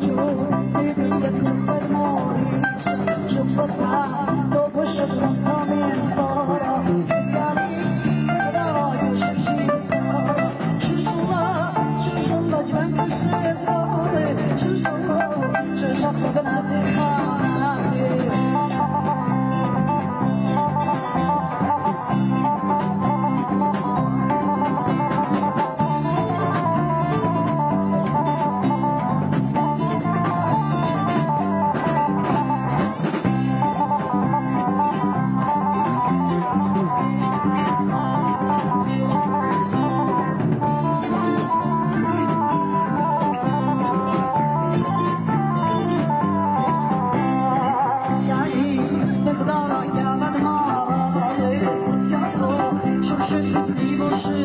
You.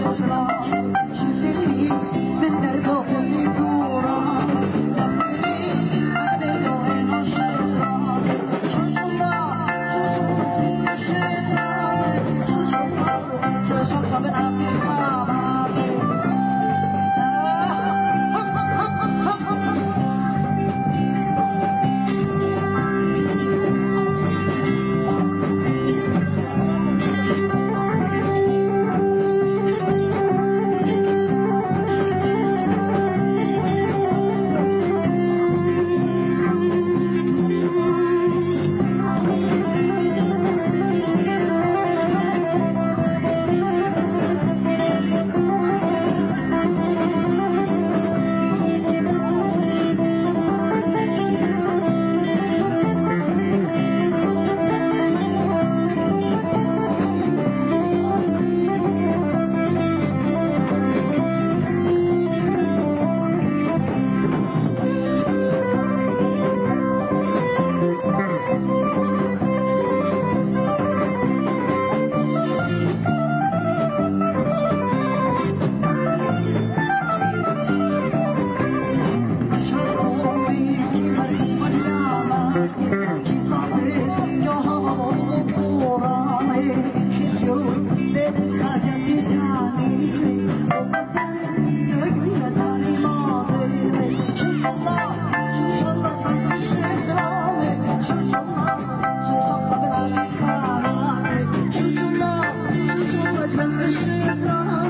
Thank you. 我们的时。